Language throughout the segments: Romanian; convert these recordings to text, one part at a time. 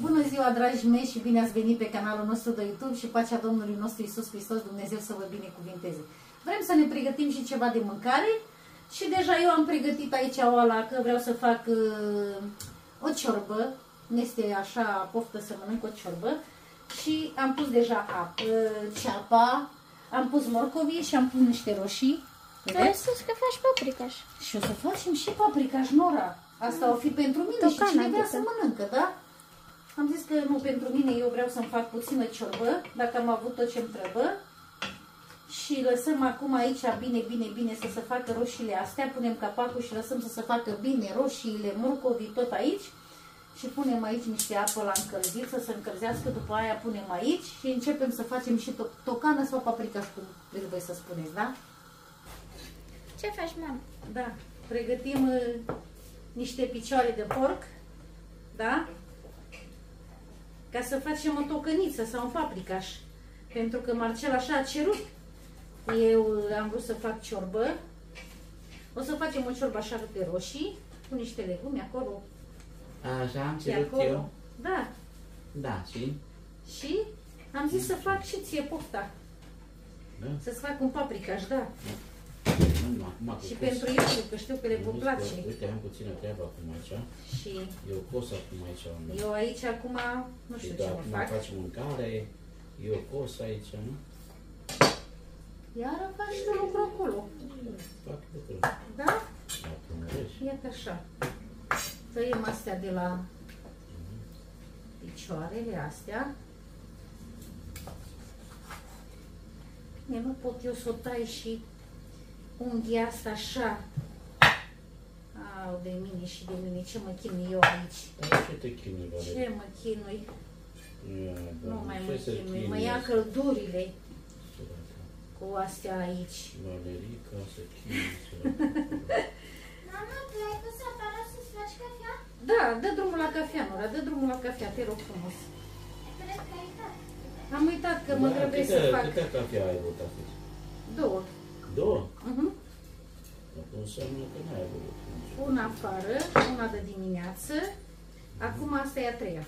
Bună ziua, dragii mei, și bine ați venit pe canalul nostru de YouTube și pacea Domnului nostru Isus Hristos, Dumnezeu să vă binecuvinteze. Vrem să ne pregătim și ceva de mâncare și deja eu am pregătit aici o ala, că vreau să fac uh, o ciorbă, nu este așa poftă să mănânc o ciorbă și am pus deja apă, ceapa, am pus morcovii și am pus niște roșii. Trebuie să că faci paprikaș. Și o să facem și paprikaș, Nora. Asta o fi pentru mine Tocan, și cine vrea adică. să mănâncă, da? Am zis că nu pentru mine, eu vreau să-mi fac puțină ciorbă, dacă am avut tot ce-mi trebuie. Și lăsăm acum aici bine, bine, bine să se facă roșiile astea. Punem capacul și lăsăm să se facă bine roșiile, morcovii, tot aici. Și punem aici niște apă la încălzit, să se încălzească, după aia punem aici și începem să facem și to- tocană sau paprikaș, cum trebuie să spuneți, da? Ce faci, mama? Da, pregătim uh, niște picioare de porc, da? Ca să facem o tocăniță sau un paprikaș. Pentru că Marcel așa a cerut. Eu uh, am vrut să fac ciorbă. O să facem o ciorbă așa de roșii, cu niște legume acolo. Așa am pe cerut acolo. eu. Da. Da, și? Și am zis să fac și ție pofta. Da. Să-ți fac un paprikaș, da. Nu, nu, acum cu Și cos. pentru eu, că știu că le vă Am zis place. că, Uite, am puțină treabă acum aici. Și Eu cos acum aici. am- eu aici acum nu și știu da, ce mă acum fac. faci mâncare. Eu cos aici, nu? Iar faci tu lucru acolo. Fac lucruri. Da? Dacă mă vezi. Iată așa. Tăiem astea de la picioarele astea. Bine, nu pot eu să o tai și unghia asta așa. Au, de mine și de mine, ce mă chinui eu aici. Dar ce te chinui, Ce Valeria? mă chinui? Ia, Nu Doamne, mai ce mă să chinui, mă chinui ia asta? căldurile Săraca. cu astea aici. Valerica să chinui, săraca. Mama, tu ai pus afară să-ți faci cafea? Da, dă drumul la cafea, Nora, dă drumul la cafea, te rog frumos. Cred că ai dat. Am uitat că mă Da, grăbesc câte- să fac Câte cafea ai avut astăzi? două. Două? Mhm. Acum înseamnă că n-ai avut. Una afară, una de dimineață. Acum asta e a treia.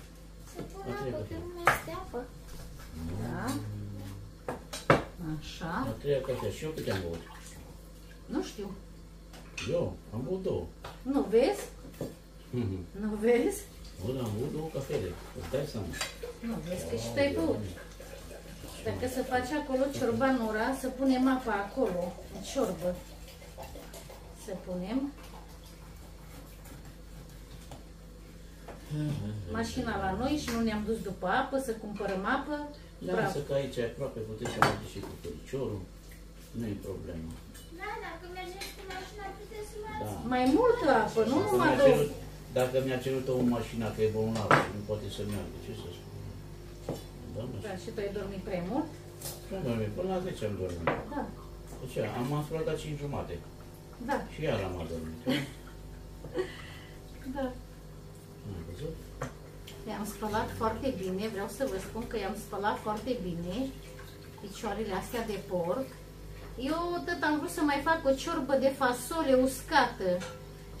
Se pune Asta e apă, că cafea. nu mai este apă. Da. Așa. A treia cafea. Și eu câte am băut? Nu știu. Eu am băut două. Nu vezi? Mhm. Nu vezi? Bă, dar am băut două cafele. Îți dai seama. Nu vezi că și tu ai băut. Dacă să faci acolo ciorba Nora, să punem apa acolo, în ciorbă. Să punem. Mașina la noi și nu ne-am dus după apă, să cumpărăm apă. Bravo. Lasă că aici aproape puteți să mergeți și cu păriciorul. Nu e problemă. Da, dacă mergeți cu mașina, puteți să luați. Da. Mai multă apă, nu Dacă numai mi-a două. cerut, dacă mi-a cerut o mașină că e bolnav și nu poate să meargă, ce să spun? Da, mă, Da, și tu ai dormit prea mult? nu dormit, până la 10 am dormit. Da, Deci am aflat la 5 jumate da, și iar am adormit. da. Ai văzut? Le-am spălat foarte bine, vreau să vă spun că i-am spălat foarte bine picioarele astea de porc. Eu tot am vrut să mai fac o ciorbă de fasole uscată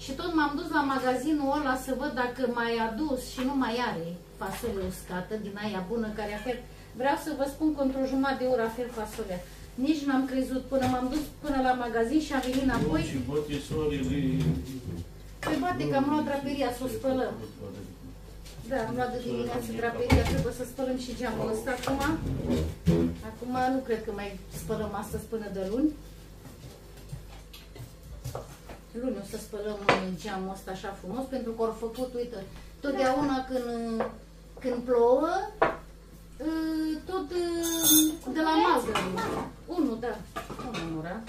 și tot m-am dus la magazinul ăla să văd dacă mai adus și nu mai are fasole uscată din aia bună care a fel. Vreau să vă spun că într-o jumătate de oră a fel fasolea. Nici n-am crezut până m-am dus până la magazin și am venit înapoi. Și bătisorile... Pe bate că am luat draperia să o spălăm. Da, am luat de dimineață draperia, trebuie să spălăm și geamul ăsta acum. Acum nu cred că mai spălăm astăzi până de luni. Luni o să spălăm geamul ăsta așa frumos, pentru că au făcut, uite, totdeauna când, când plouă, ă, tot ă, de la malgă. Unul, da. Unul, Nora.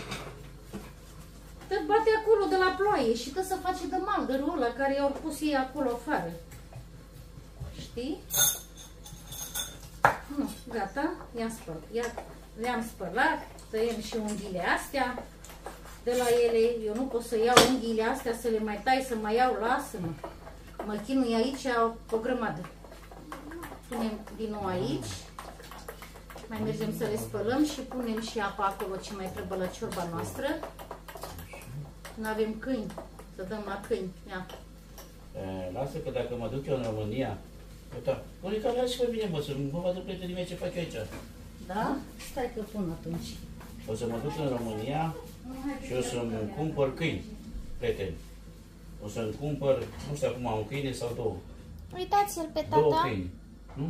Tot bate acolo de la ploaie și tot să face de malgărul ăla care i-au pus ei acolo afară. Știi? Nu, gata, i-am spălat. Ia- Le-am spălat, tăiem și unghiile astea de la ele. Eu nu pot să iau unghiile astea, să le mai tai, să mai iau, lasă-mă. Mă chinui aici o, o grămadă. Punem din nou aici. Mai mergem să le spălăm și punem și apa acolo ce mai trebuie la ciorba noastră. Nu avem câini, să dăm la câini. Ia. E, Lasă că dacă mă duc eu în România, Păi Da. Monica, hai și mai bine, mă, să mă vadă prietenii mei ce fac eu aici. Da? Stai că pun atunci. O să mă duc în România și o să-mi cumpăr câini, prieteni. O să-mi cumpăr, nu știu acum, un câine sau două. Uitați-l pe Două tata. câini. Nu?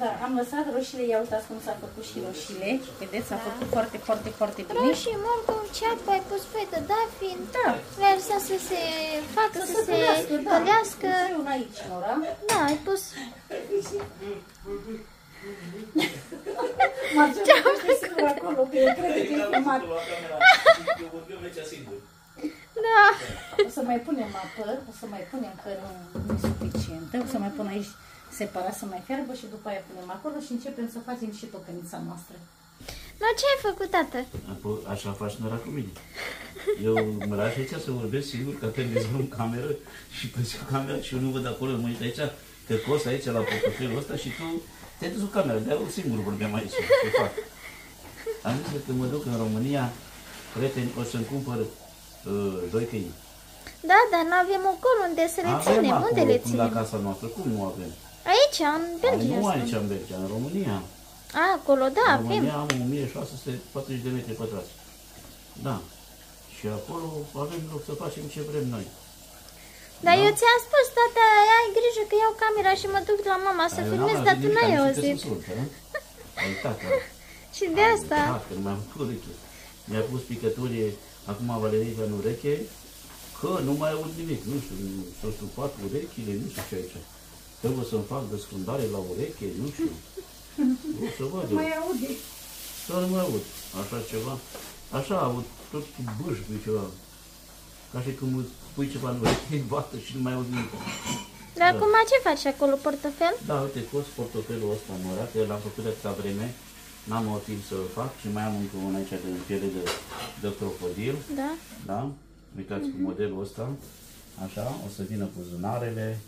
Da, am lăsat roșiile, ia uitați cum s-a făcut și roșiile. Vedeți, s-a făcut foarte, foarte, foarte bine. Roșii, morcov, ceapă, ai pus fete, da, fiind. Da. Le-ai lăsat să se facă, să, se da. călească. Pus eu una aici, Nora. Da, ai pus... Marcel, nu sigur acolo, că eu cred că e filmat. Da. O să mai punem apă, o să mai punem că nu, nu e suficientă. O să mai pun aici separat să mai fiarbă și după aia punem acolo și începem să facem și tocănița noastră. Dar ce ai făcut, tată? Apoi, așa faci nora cu mine. Eu mă lași aici să vorbesc singur, că te vezi în cameră și pe o cameră și eu nu văd acolo, mă uit aici, te cos aici la portofelul ăsta și tu te-ai dus cu camera, de eu singur vorbeam aici, ce fac. Am zis că când mă duc în România, prieteni, o să-mi cumpăr uh, doi câini. Da, dar nu avem acolo unde să le Avem ținem. acolo, Unde le cum la ținem? casa noastră, cum nu avem? Aici, în Belgia. nu asta. aici în Belgia, în România. A, acolo, da, în avem. România am 1640 de metri pătrați. Da. Și acolo avem loc să facem ce vrem noi. Dar Da. eu ți-am spus, tata, ai grijă că iau camera și mă duc la mama să Ai, filmez, n-am dar tu auzit nimic, n-ai am zis că auzit. sunt surd, hă? Ai uitat, hă? Și de asta. Da, că nu mai am ureche. Mi-a pus picături acum Valerica în ureche, că nu mai aud nimic. Nu știu, s-au stupat urechile, nu știu ce aici. Trebuie să-mi fac desfundare la ureche, nu știu. O să văd eu. Mai aude. Să nu mai aud. Așa ceva. Așa aud tot cu bâșbui ceva. Ca și când îți pui ceva în ureche, bată și nu mai aud nimic. Dar Da. acum ce faci acolo, portofel? Da, uite, cos portofelul ăsta mărat, că l-am făcut de atâta vreme, n-am avut timp să-l fac și mai am încă unul aici de piele de, de crocodil, Da. da? Uitați cu modelul ăsta, așa, o să vină cu zânarele,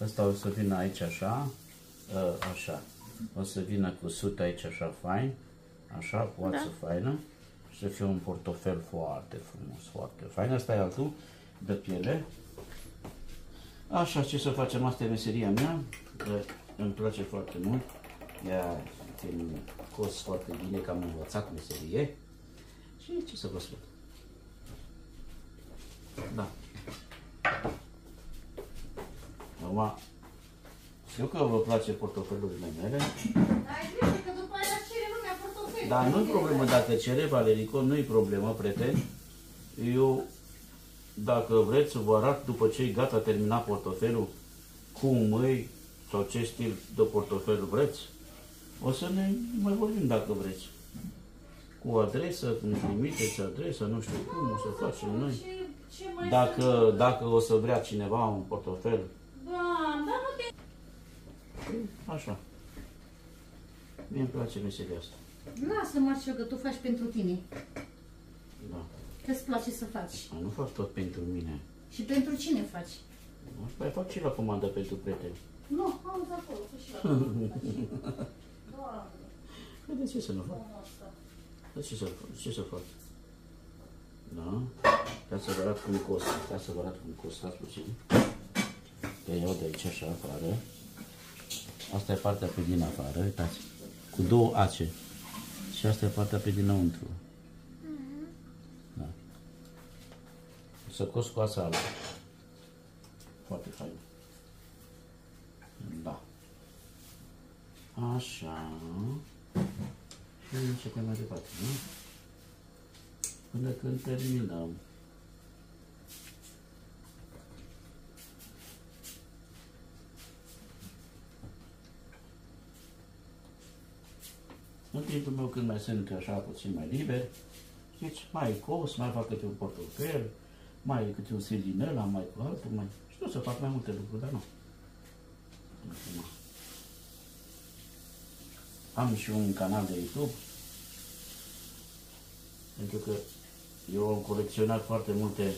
ăsta o să vină aici așa, ă, așa, o să vină cu sut aici așa fain, așa, cu ață faină, și să fie un portofel foarte frumos, foarte fain. Asta e altul de piele, Așa, ce să facem? Asta e meseria mea, că îmi place foarte mult. Ea te cos foarte bine, că am învățat meserie. Și ce să vă spun? Da. Acum, știu că vă place portofelurile mele, Ai grijă că după aia cere lumea portofel. dar nu-i problemă dacă cere, Valerico, nu-i problemă, prieten. Eu, dacă vreți să vă arăt după ce e gata terminat portofelul, cum îi sau ce stil de portofel vreți, o să ne mai vorbim dacă vreți. Cu adresă, cum trimiteți adresa, nu știu cum, o să facem noi. Ce, ce mai Dacă, dacă o să vrea cineva un portofel, Doamne, dar nu te... așa. Mie îmi place meseria asta. Lasă, Marcel, că tu faci pentru tine. Da. Că-ți place să faci. Dar nu fac tot pentru mine. Și pentru cine faci? Mai fac și la comandă pentru prieteni. Nu, auzi acolo, că și la Doamne, Păi de ce să nu fac? asta. De ce să, ce să fac? Da? Ca să vă arăt cum costă. Ca să vă arăt cum costă. Stați puțin. Că iau de aici așa afară. Asta e partea pe din afară, uitați. Cu două ace. Și asta e partea pe dinăuntru. Da. Să cos cu ața albă. Foarte fain. Da. Așa. Și începem mai departe, nu? Până când terminăm. În timpul meu când mai sunt așa puțin mai liber, știți, mai cos, mai fac câte un portofel, mai câte un sil din ăla, mai cu altul, mai... Știu să fac mai multe lucruri, dar nu. Acum. Am și un canal de YouTube, pentru că eu am colecționat foarte multe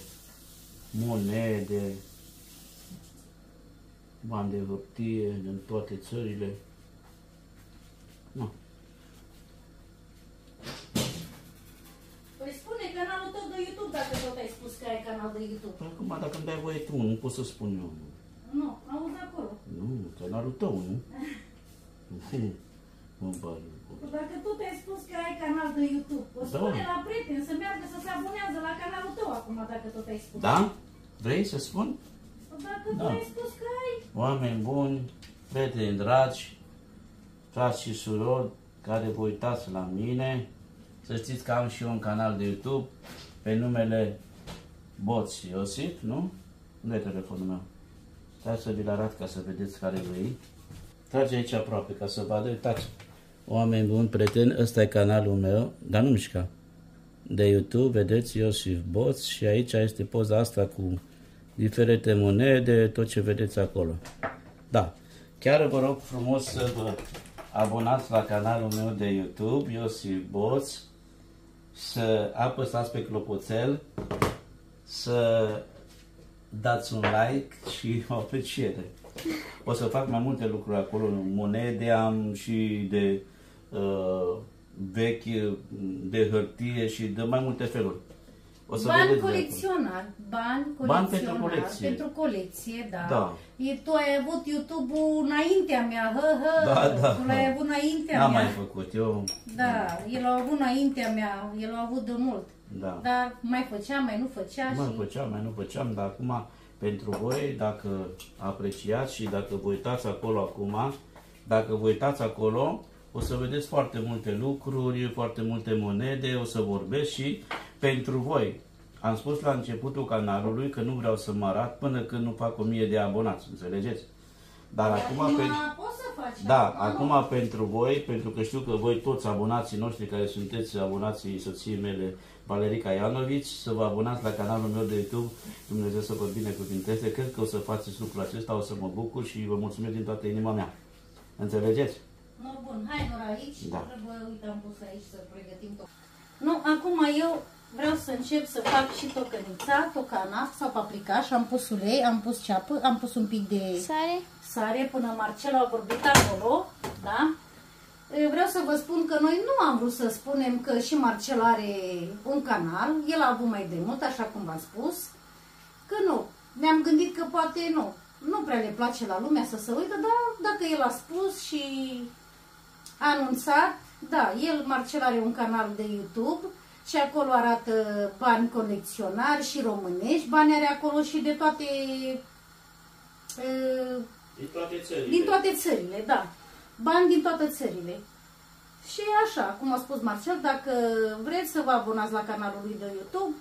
monede, bani de hârtie din toate țările. Nu. Păi spune canalul tău de YouTube dacă tot ai spus că ai canal de YouTube. Păi acum, dacă îmi dai voie tu, nu pot să spun eu. Nu, auzi acolo. Nu, canalul tău, nu? Mă bag. Dacă tu te-ai spus că ai canal de YouTube, o Da. spune la prieteni să meargă să se abonează la canalul tău acum, dacă tot ai spus. Da? Vrei să spun? Dacă Da. tu ai spus că ai, Oameni buni, prieteni dragi, frați și surori care vă uitați la mine, să știți că am și eu un canal de YouTube pe numele Boț Iosif, nu? Unde e telefonul meu? Stai să vi-l arăt ca să vedeți care e. Trage aici aproape ca să vadă. Uitați. Oameni buni, prieteni, ăsta e canalul meu, dar nu mișca. De YouTube, vedeți, Iosif Boț și aici este poza asta cu diferite monede, tot ce vedeți acolo. Da. Chiar vă rog frumos să vă abonați la canalul meu de YouTube, Iosif Boț, să apăsați pe clopoțel, să dați un like și o apreciere. O să fac mai multe lucruri acolo, monede am și de uh, vechi, de hârtie și de mai multe feluri. O să bani vedeți de colecționar, bani Bani colecționar, pentru colecție. pentru colecție, da. Da. E, tu ai avut YouTube-ul înaintea mea, hă, hă, Da, da. tu l-ai avut înaintea N-am mea. mai făcut, eu... Da, el a avut înaintea mea, el a avut de mult. Da. Dar mai făcea, mai nu făcea Mai și... făceam, mai nu făceam, dar acum pentru voi, dacă apreciați și dacă vă uitați acolo acum, dacă vă uitați acolo, o să vedeți foarte multe lucruri, foarte multe monede, o să vorbesc și pentru voi. Am spus la începutul canalului că nu vreau să mă arat până când nu fac 1000 de abonați, înțelegeți? Dar acum, Acum pe... poți să faci. Da, acum nu. acum pentru voi, pentru că știu că voi toți abonații noștri care sunteți abonații soției mele, Valerica Ianovici, să vă abonați la canalul meu de YouTube, Dumnezeu să vă binecuvinteze, cred că o să faceți lucrul acesta, o să mă bucur și vă mulțumesc din toată inima mea. Înțelegeți? No, bun, hai Nora aici. Da. Trebuie, uite, am pus aici să pregătim tot. Nu, acum eu vreau să încep să fac și tocănița, tocana sau paprikaș. Am pus ulei, am pus ceapă, am pus un pic de Sare? sare până Marcel a vorbit acolo, da? E, Vreau să vă spun că noi nu am vrut să spunem că și Marcel are un canal, el a avut mai de mult, așa cum v-am spus, că nu. Ne-am gândit că poate nu. Nu prea le place la lumea să se uită, dar dacă el a spus și a anunțat, da, el, Marcel, are un canal de YouTube și acolo arată bani colecționari și românești, bani are acolo și de toate uh, Din toate țările. din toate țările, da. Bani din toate țările. Și așa, cum a spus Marcel, dacă vreți să vă abonați la canalul lui de YouTube,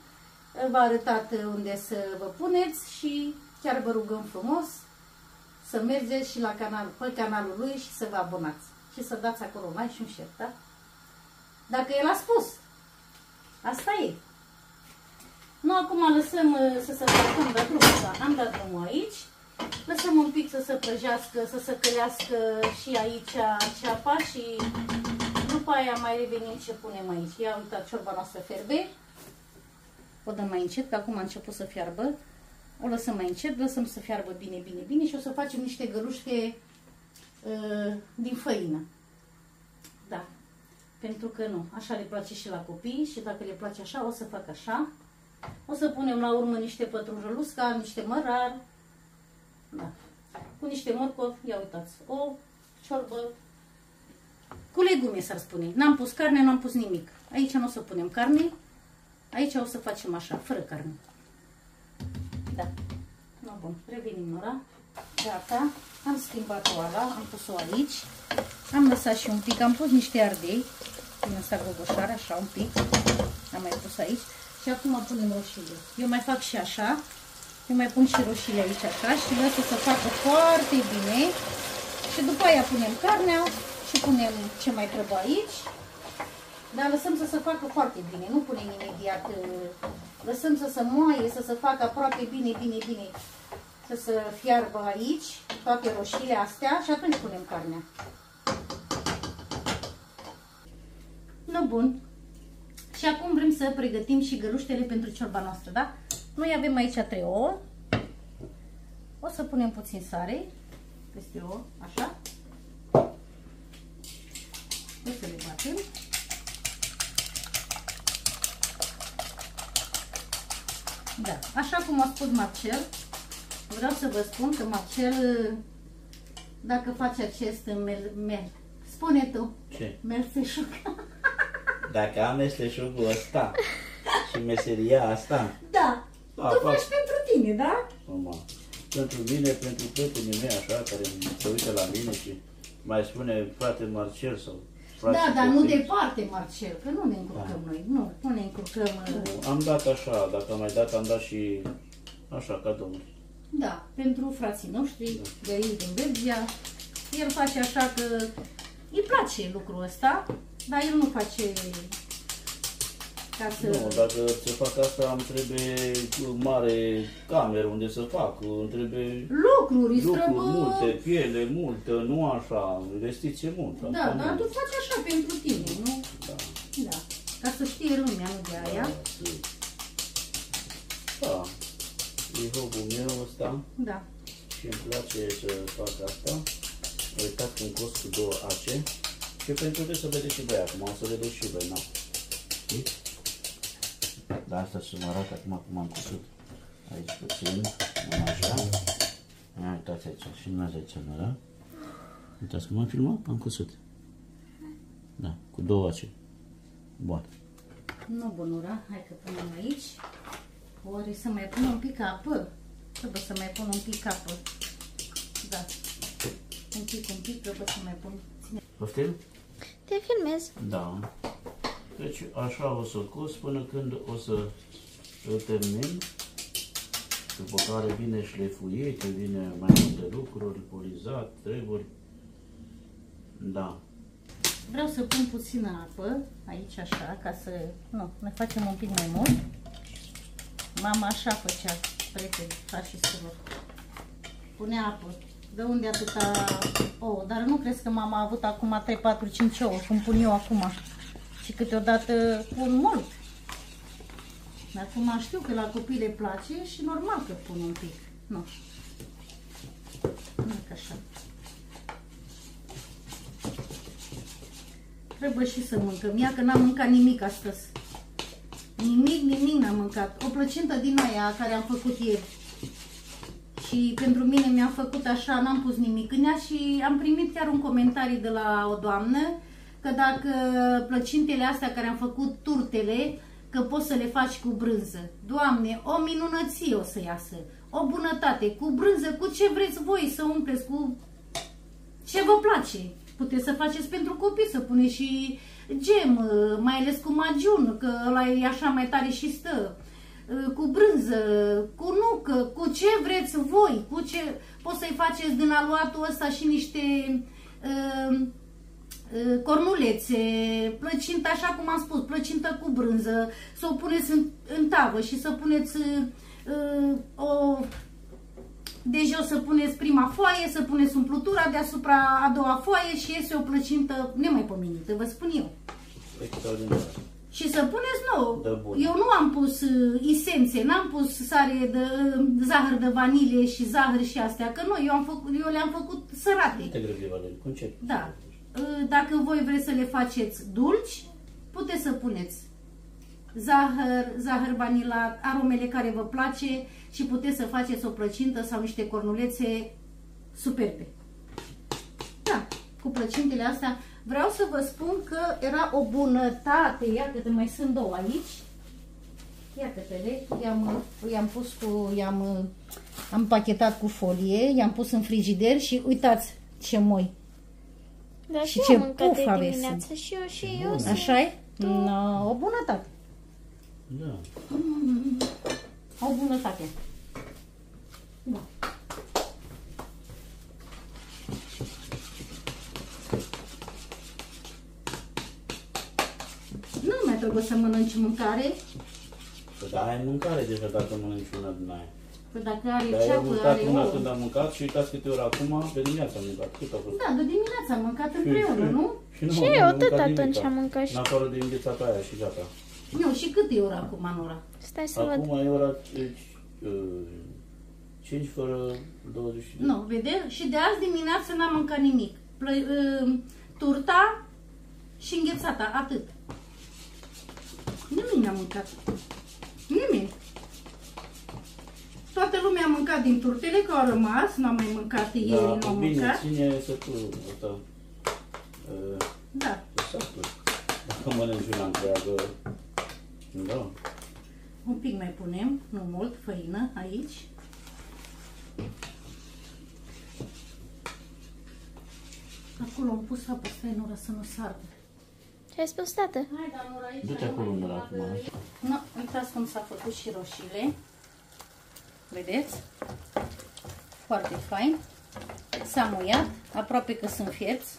v-a arătat unde să vă puneți și chiar vă rugăm frumos să mergeți și la canal, pe canalul lui și să vă abonați. Și să dați acolo mai și un share, da? Dacă el a spus. Asta e. Nu, acum lăsăm uh, să se facă, am dat drumul, da, am dat drumul aici. Lăsăm un pic să se prăjească, să se călească și aici ceapa și după aia mai revenim ce punem aici. Ia uitați, ciorba noastră ferbe. O dăm mai încet, că acum a început să fiarbă. O lăsăm mai încet, lăsăm să fiarbă bine, bine, bine și o să facem niște găluște uh, din făină. Da. Pentru că nu, așa le place și la copii și dacă le place așa, o să fac așa. O să punem la urmă niște pătrunjă uscat, niște mărar, da. Cu niște morcovi, ia uitați, o ciorbă cu legume, s-ar spune. N-am pus carne, n-am pus nimic. Aici nu o să punem carne, aici o să facem așa, fără carne. Da. No, bun, revenim, Nora. Gata. Am schimbat oala, am pus-o aici. Am lăsat și un pic, am pus niște ardei din asta gogoșare, așa un pic. Am mai pus aici. Și acum punem roșiile. Eu mai fac și așa. Eu mai pun și roșiile aici așa și las să facă foarte bine. Și după aia punem carnea și punem ce mai trebuie aici. Dar lăsăm să se facă foarte bine, nu punem imediat. uh, Lăsăm să se moaie, să se facă aproape bine, bine, bine. Să se fiarbă aici toate roșiile astea și atunci punem carnea. Nu bun. Și acum vrem să pregătim și găluștele pentru ciorba noastră, da? Noi avem aici trei ouă. O să punem puțin sare peste ouă, așa. O să le batem. Da, așa cum a spus Marcel, vreau să vă spun că Marcel dacă faci acest mel, mel. Spune tu, Ce? melțeșuc. Dacă am meșteșugul ăsta și meseria asta, Da, Da, tu fac. faci pentru tine, da? mama, pentru mine, pentru prietenii mei așa, care se uită la mine și mai spune frate Marcel sau frate Da, dar nu Copil. departe, Marcel, că nu ne încurcăm noi. Nu, nu ne încurcăm. uh, Am dat așa, dacă am mai dat, am dat și așa, cadouri. Da, pentru frații noștri, de aici din Belgia. El face așa că îi place lucrul ăsta, dar el nu face ca să... Nu, dacă să fac asta îmi trebuie mare cameră unde să fac, îmi trebuie Lucruri, îi lucruri străbă... multe, piele multă, nu așa, investiție multă. Da, asta dar nu. tu faci așa pentru și îmi place să fac asta. Uitați cum cos cu două ace. Și pentru că să vedeți și voi acum, o să vedeți și voi, na. Știți? Da, asta să mă arăt acum cum am cusut. Aici puțin, numai așa. Ia uitați aici, și nu aici mă arăt. Uitați cum am filmat, am cusut. Da, cu două ace. Bun. Nu bunura, hai că punem aici. Ori să mai pun un pic apă. Trebuie să mai pun un pic apă. Da. Un pic, un pic, trebuie să mai pun. Ține. Poftim? Te filmez. Da. Deci așa o să cos până când o să îl termin. După care vine șlefuit, vine mai multe lucruri, polizat, treburi. Da. Vreau să pun puțină apă aici așa, ca să nu, ne facem un pic mai mult. Mama așa făcea, prieteni, frați și surori. Punea apă. De unde atâta ouă? Dar nu crezi că mama a avut acum 3, 4, 5 ouă, cum pun eu acum. Și câteodată pun mult. Dar acum știu că la copii le place și normal că pun un pic. Nu. Nu e ca așa. Trebuie și să mâncăm. Ia că n-am mâncat nimic astăzi. Nimic, nimic n-am mâncat. O plăcintă din aia care am făcut ieri. Și pentru mine mi-am făcut așa, n-am pus nimic în ea și am primit chiar un comentariu de la o doamnă că dacă plăcintele astea care am făcut turtele, că poți să le faci cu brânză. Doamne, o minunăție o să iasă. O bunătate, cu brânză, cu ce vreți voi să umpleți, cu ce vă place. Puteți să faceți pentru copii, să puneți și gem, mai ales cu magiun, că ăla e așa mai tare și stă. Cu brânză, cu nucă, cu ce vreți voi, cu ce poți să-i faceți din aluatul ăsta și niște uh, uh, cornulețe, plăcintă, așa cum am spus, plăcintă cu brânză, să o puneți în, în tavă și să puneți uh, o de jos să puneți prima foaie, să puneți umplutura deasupra a doua foaie și iese o plăcintă nemaipomenită, vă spun eu. Extraordinar. Și să puneți nou. Da, bun. Eu nu am pus uh, esențe, n-am pus sare de uh, zahăr de vanilie și zahăr și astea, că nu, eu, am făcut, eu le-am făcut sărate. Te grăbi, Valerie, cu ce? Da. Uh, Dacă voi vreți să le faceți dulci, puteți să puneți zahăr, zahăr vanilat, aromele care vă place și puteți să faceți o plăcintă sau niște cornulețe superbe. Da, cu plăcintele astea vreau să vă spun că era o bunătate. Iată că mai sunt două aici. Iată-le, i-am, i-am pus cu, i-am am pachetat cu folie, i-am pus în frigider și uitați ce moi. Dar Și și, ce eu am mâncat puf de aveți. dimineață și eu și eu. Bun. sunt- Așa e? No, o bunătate. Da. O bunătate. Da. Nu mai trebuie să mănânci mâncare, Păi da, ai mâncare deja dacă mănânci una din aia. că dacă are Dar eu am ceapă, mâncat are una ouă. când am mâncat și uitați câte ori acum, pe dimineața am mâncat. Cât a fost? Da, de dimineața am mâncat împreună, nu? Și, nu, Și nu eu am tot mâncat atunci nimica. am mâncat și- În afară de înghețata aia și gata. Nu, și cât e ora acum, Nora? Stai să văd. Acum e ora deci, uh, 5 fără 20 de... Nu, vede? Și de azi dimineață n-am mâncat nimic. Plă, uh, turta și înghețata, atât. Nimic n-am mâncat. Nimic. toată lumea a mâncat din turtele, că au rămas, n-am mai mâncat ieri, Da, nu au bine, mâncat. ține să tu, ăsta, uh, Da. satul. Dacă mănânci una întreagă, da. Un pic mai punem, nu mult, făină aici. Acolo am pus apă, stai, Nora, să nu sară. Ce ai spus, tată? Hai, dar Nora, aici... Du-te acolo unde la acum. Nu, uitați cum s-a făcut și roșiile. Vedeți? Foarte fain. S-a muiat, aproape că sunt fierți.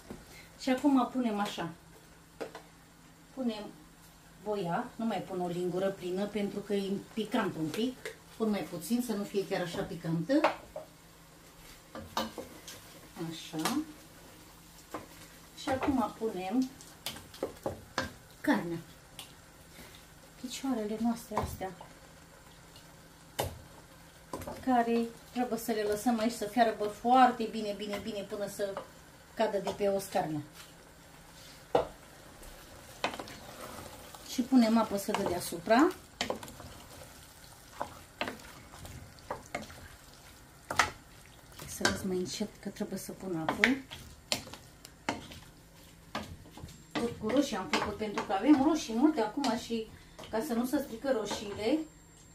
Și acum punem așa. Punem boia, nu mai pun o lingură plină pentru că e picant un pic. Pun mai puțin, să nu fie chiar așa picantă. Așa. Și acum punem carnea picioarele noastre astea care trebuie să le lăsăm aici să fiarbă foarte bine, bine, bine până să cadă de pe os carnea. Și punem apă să dă deasupra. Să las mai încet că trebuie să pun apă. Tot cu roșii am făcut pentru că avem roșii multe acum și ca să nu se strică roșiile.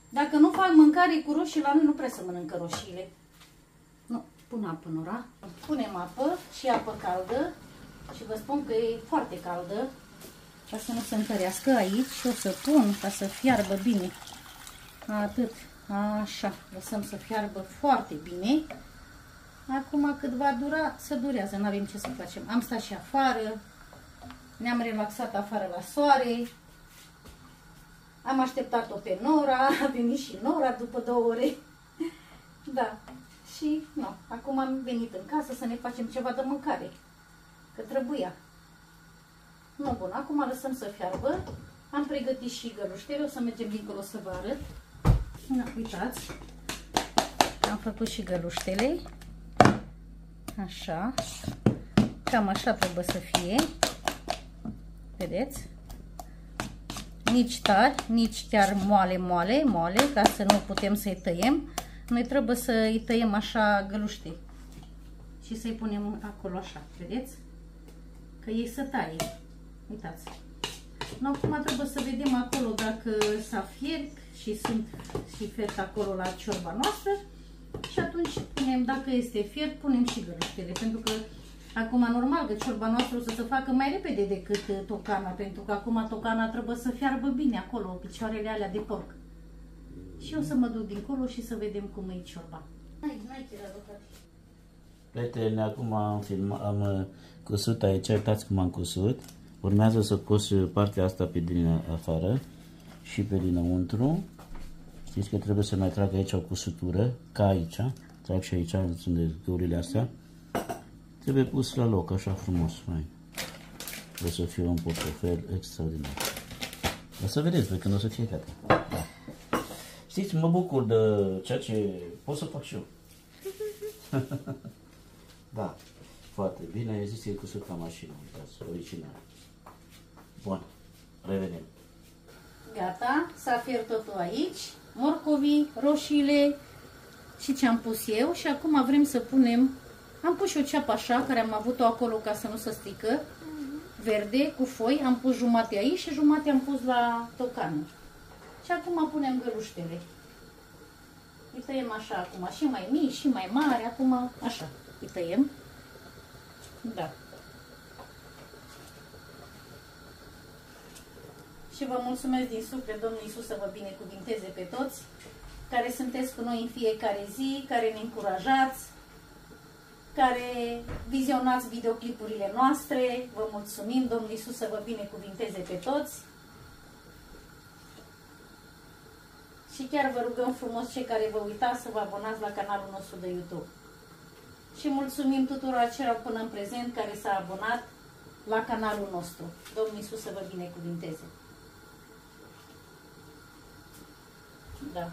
Dacă nu fac mâncare cu roșii, la noi nu prea să mănâncă roșiile. Nu, pun apă, Nora. Punem apă și apă caldă și vă spun că e foarte caldă ca să nu se încărească aici și o să pun ca să fiarbă bine. Atât. Așa. Lăsăm să fiarbă foarte bine. Acum cât va dura, să durează. Nu avem ce să facem. Am stat și afară. Ne-am relaxat afară la soare. Am așteptat-o pe Nora, a venit și Nora după două ore. Da. Și, nu, acum am venit în casă să ne facem ceva de mâncare. Că trebuia. Nu, bun, acum lăsăm să fiarbă. Am pregătit și găluștele, o să mergem dincolo să vă arăt. Na, uitați. Am făcut și găluștele. Așa. Cam așa trebuie să fie. Vedeți? Nici tari, nici chiar moale, moale, moale, ca să nu putem să-i tăiem. Noi trebuie să îi tăiem așa găluște. Și să-i punem acolo așa, vedeți? Că ei să taie. Uitați. No, acum trebuie să vedem acolo dacă s-a fiert și sunt și fiert acolo la ciorba noastră. Și atunci punem, dacă este fiert, punem și găluștele. Pentru că Acum, normal că ciorba noastră o să se facă mai repede decât uh, tocana, pentru că acum tocana trebuie să fiarbă bine acolo, picioarele alea de porc. Și o să mă duc dincolo și să vedem cum e ciorba. Hai, n-ai Prieteni, acum am, filmat, am uh, cusut aici, uitați cum am cusut. Urmează să cos partea asta pe din afară și pe dinăuntru. Știți că trebuie să mai trag aici o cusutură, ca aici. Trag și aici, sunt de găurile astea. Trebuie pus la loc, așa frumos, mai. O să fie un portofel extraordinar. O să vedeți, pe când o să fie gata. Da. Știți, mă bucur de ceea ce pot să fac și eu. da, foarte bine. Zis că e cusut la mașină, uitați, original. Bun, revenim. Gata, s-a fiert totul aici, morcovii, roșiile și ce am pus eu și acum vrem să punem, am pus și o ceapă așa, care am avut-o acolo ca să nu se strică, verde, cu foi, am pus jumate aici și jumate am pus la tocană. Și acum punem găluștele. Îi tăiem așa acum, și mai mici, și mai mari, acum așa, îi tăiem. Da. Și vă mulțumesc din suflet, Domnul Iisus să vă binecuvinteze pe toți, care sunteți cu noi în fiecare zi, care ne încurajați, care vizionați videoclipurile noastre. Vă mulțumim, Domnul Iisus să vă binecuvinteze pe toți. Și chiar vă rugăm frumos cei care vă uitați să vă abonați la canalul nostru de YouTube. Și mulțumim tuturor celor până în prezent care s-a abonat la canalul nostru. Domnul Iisus să vă binecuvinteze. Da.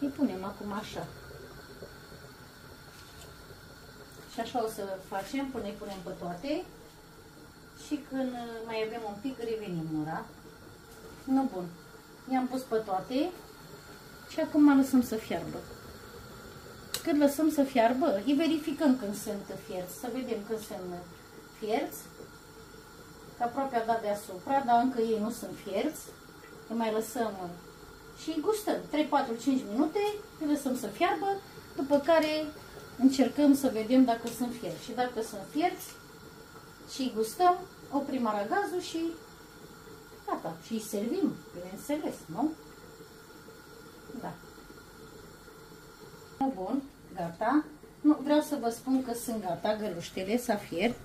Îi punem acum așa. Și așa o să facem până îi punem pe toate. Și când mai avem un pic, revenim ora. Nu bun. I-am pus pe toate. Și acum lăsăm să fiarbă. Când lăsăm să fiarbă, îi verificăm când sunt fierți, să vedem când sunt fierți. Că aproape a dat deasupra, dar încă ei nu sunt fierți. Îi mai lăsăm și gustăm. 3, 4, 5 minute, îi lăsăm să fiarbă, după care încercăm să vedem dacă sunt fierți. Și dacă sunt fierți și gustăm, oprim aragazul și gata. Și îi servim, bineînțeles, nu? Da. Bun, gata. Nu, vreau să vă spun că sunt gata, găluștele s-a fiert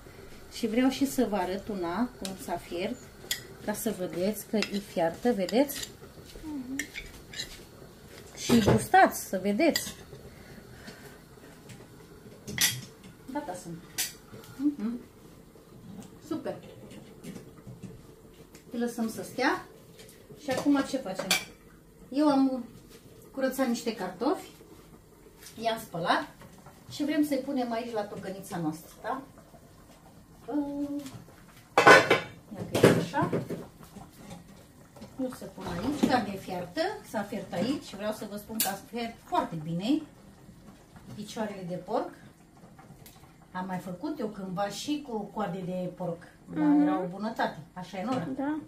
și vreau și să vă arăt una cum s-a fiert, ca să vedeți că e fiartă, vedeți? Și gustați, să vedeți. Gata sunt. Mm -hmm. Super. Îi lăsăm să stea. Și acum ce facem? Eu am curățat niște cartofi. I-am spălat. Și vrem să-i punem aici la tocănița noastră, da? Ia că e așa. Nu se pun aici, carne fiartă, s-a fiert aici. Vreau să vă spun că a fiert foarte bine picioarele de porc. Am mai făcut eu cândva și cu coade de porc. Mm -hmm. Era o bunătate. Așa e, Nora? Da.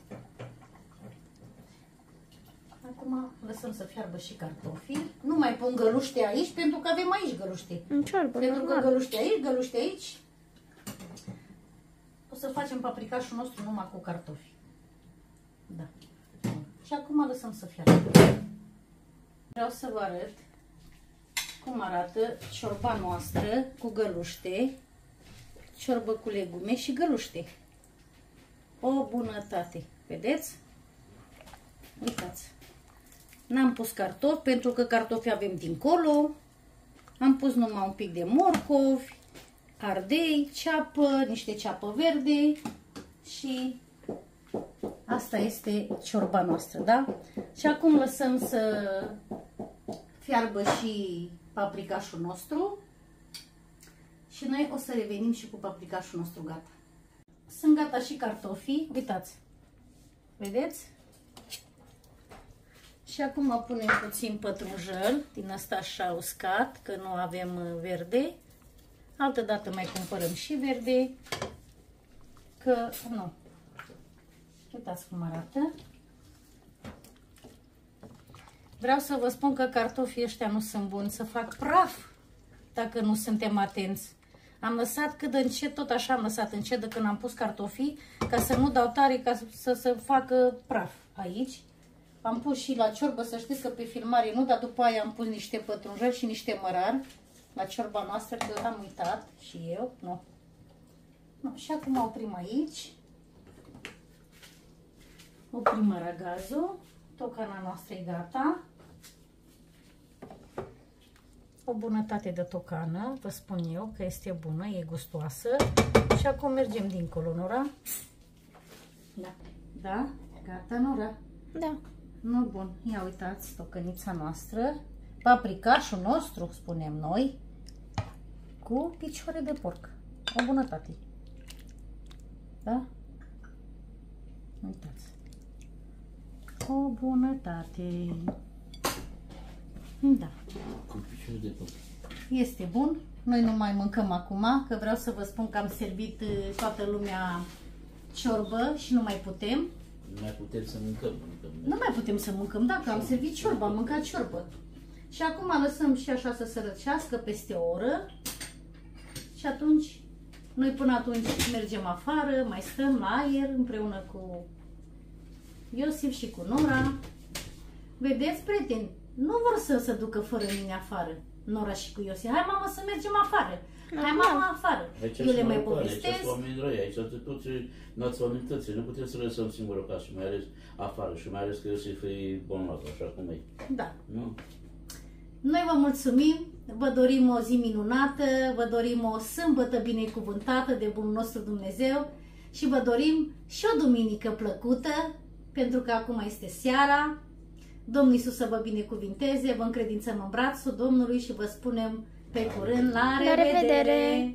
Acum lăsăm să fiarbă și cartofii. Nu mai pun găluște aici, pentru că avem aici găluște. În ciorbă, Pentru normal. că găluște aici, găluște aici. O să facem paprikașul nostru numai cu cartofi. Da. Și acum lăsăm să fiarbă. Vreau să vă arăt cum arată ciorba noastră cu găluște, ciorbă cu legume și găluște. O bunătate. Vedeți? Uitați. N-am pus cartofi pentru că cartofi avem dincolo. Am pus numai un pic de morcovi, ardei, ceapă, niște ceapă verde și asta este ciorba noastră, da? Și acum lăsăm să fiarbă și paprikașul nostru și noi o să revenim și cu paprikașul nostru gata. Sunt gata și cartofii, uitați, vedeți? Și acum punem puțin pătrunjel din asta așa uscat, că nu avem uh, verde. Altă dată mai cumpărăm și verde, că nu. Uitați cum arată. Vreau să vă spun că cartofii ăștia nu sunt buni, să fac praf dacă nu suntem atenți. Am lăsat cât de încet, tot așa am lăsat încet de când am pus cartofii, ca să nu dau tare, ca să se facă praf aici. Am pus și la ciorbă, să știți că pe filmare nu, dar după aia am pus niște pătrunjel și niște mărar la ciorba noastră, că am uitat și eu, nu. nu. Și acum oprim aici. Oprim măragazul. Tocana noastră e gata. O bunătate de tocană, vă spun eu că este bună, e gustoasă. Și acum mergem dincolo, Nora. Da. Da? Gata, Nora? Da. Nu, bun. Ia uitați tocănița noastră. Paprikașul nostru, spunem noi, cu picioare de porc. O bunătate. Da? Uitați. O bunătate. Da. Cu picioare de porc. Este bun. Noi nu mai mâncăm acum, că vreau să vă spun că am servit uh, toată lumea ciorbă și nu mai putem. Nu mai putem să mâncăm. mâncăm. Nu mai putem să mâncăm, dacă am servit ciorbă, am mâncat ciorbă. Și acum lăsăm și așa să se răcească peste o oră. Și atunci, noi până atunci mergem afară, mai stăm la aer împreună cu Iosif și cu Nora. Vedeți, prieteni, nu vor să se ducă fără mine afară, Nora și cu Iosif. Hai, mamă, să mergem afară. Hai, mama, afară. Aici Eu le sunt mai norocani, povestesc. Aici sunt oameni răi, aici sunt toți naționalități. Nu putem să lăsăm singur acasă, mai ales afară și mai ales că Iosif e bolnav, așa cum e. Da. Nu? Noi vă mulțumim, vă dorim o zi minunată, vă dorim o sâmbătă binecuvântată de bunul nostru Dumnezeu și vă dorim și o duminică plăcută, pentru că acum este seara. Domnul Iisus să vă binecuvinteze, vă încredințăm în brațul Domnului și vă spunem pe curând, la La revedere! revedere!